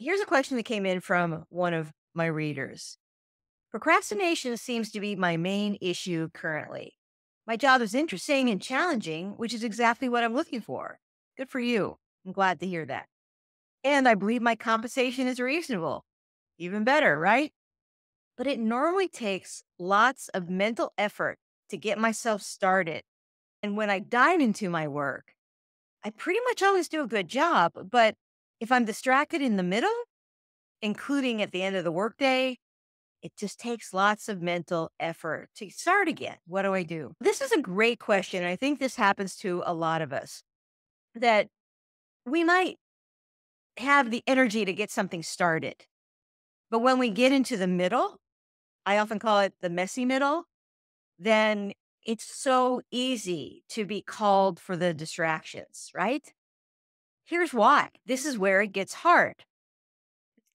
Here's a question that came in from one of my readers. Procrastination seems to be my main issue currently. My job is interesting and challenging, which is exactly what I'm looking for. Good for you. I'm glad to hear that. And I believe my compensation is reasonable. Even better, right? But it normally takes lots of mental effort to get myself started. And when I dive into my work, I pretty much always do a good job. But if I'm distracted in the middle, including at the end of the workday, it just takes lots of mental effort to start again. What do I do? This is a great question. I think this happens to a lot of us that we might have the energy to get something started. But when we get into the middle, I often call it the messy middle, then it's so easy to be called for the distractions, right? Here's why this is where it gets hard.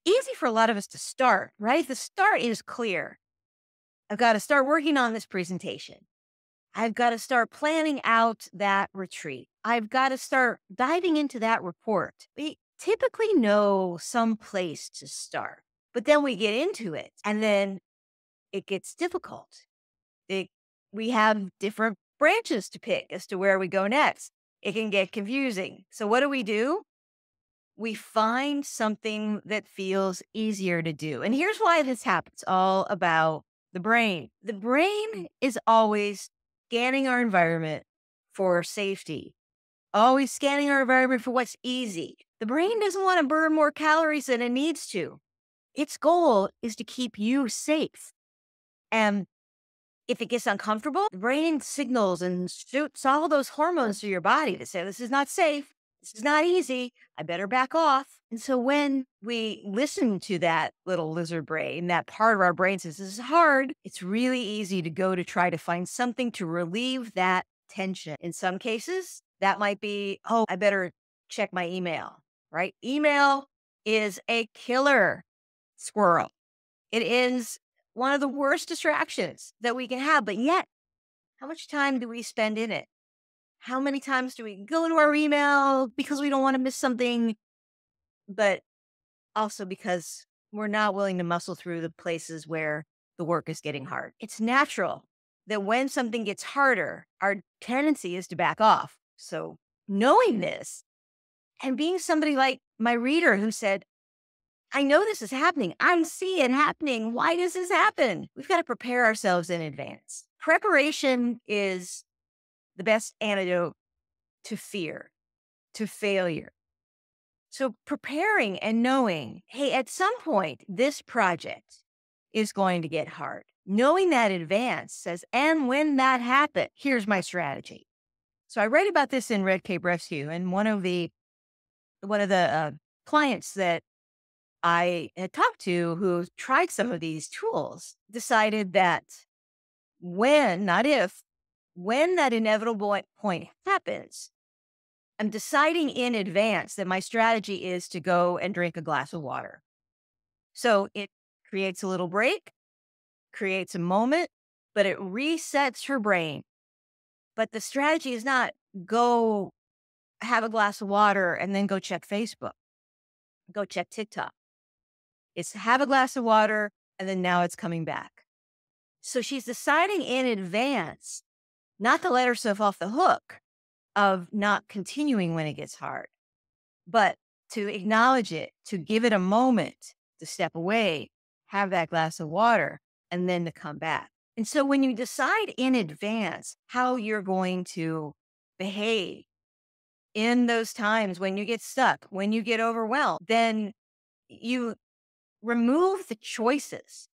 It's easy for a lot of us to start, right? The start is clear. I've got to start working on this presentation. I've got to start planning out that retreat. I've got to start diving into that report. We typically know some place to start, but then we get into it and then it gets difficult. It, we have different branches to pick as to where we go next. It can get confusing. So, what do we do? We find something that feels easier to do. And here's why this happens all about the brain. The brain is always scanning our environment for safety, always scanning our environment for what's easy. The brain doesn't want to burn more calories than it needs to. Its goal is to keep you safe. And if it gets uncomfortable, the brain signals and shoots all those hormones through your body to say, this is not safe. This is not easy. I better back off. And so when we listen to that little lizard brain, that part of our brain says, This is hard, it's really easy to go to try to find something to relieve that tension. In some cases, that might be, Oh, I better check my email, right? Email is a killer squirrel. It is one of the worst distractions that we can have. But yet, how much time do we spend in it? How many times do we go into our email because we don't want to miss something? but also because we're not willing to muscle through the places where the work is getting hard. It's natural that when something gets harder, our tendency is to back off. So, knowing this and being somebody like my reader who said, I know this is happening. I'm seeing it happening. Why does this happen? We've got to prepare ourselves in advance. Preparation is the best antidote to fear, to failure, so preparing and knowing, hey, at some point, this project is going to get hard. Knowing that in advance says, and when that happens, here's my strategy. So I write about this in Red Cape Rescue, and one of the one of the uh, clients that I had talked to who tried some of these tools decided that when, not if, when that inevitable point happens, I'm deciding in advance that my strategy is to go and drink a glass of water. So it creates a little break, creates a moment, but it resets her brain. But the strategy is not go have a glass of water and then go check Facebook, go check TikTok. It's have a glass of water and then now it's coming back. So she's deciding in advance not to let herself off the hook, of not continuing when it gets hard, but to acknowledge it, to give it a moment to step away, have that glass of water, and then to come back. And so when you decide in advance how you're going to behave in those times when you get stuck, when you get overwhelmed, then you remove the choices